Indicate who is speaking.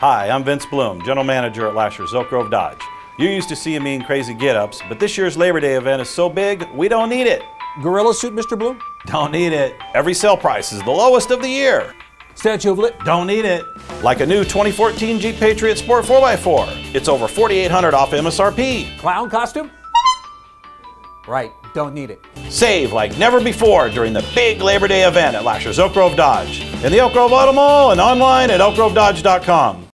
Speaker 1: Hi, I'm Vince Bloom, General Manager at Lasher's Elk Grove Dodge. You used to see me in crazy get-ups, but this year's Labor Day event is so big, we don't need it.
Speaker 2: Gorilla suit, Mr. Bloom?
Speaker 1: Don't need it. Every sale price is the lowest of the year.
Speaker 2: Statue of Lit?
Speaker 1: Don't need it. Like a new 2014 Jeep Patriot Sport 4x4. It's over 4800 off MSRP.
Speaker 2: Clown costume? Right, don't need it.
Speaker 1: Save like never before during the big Labor Day event at Lasher's Elk Grove Dodge. In the Elk Grove Auto Mall and online at elkgrovedodge.com.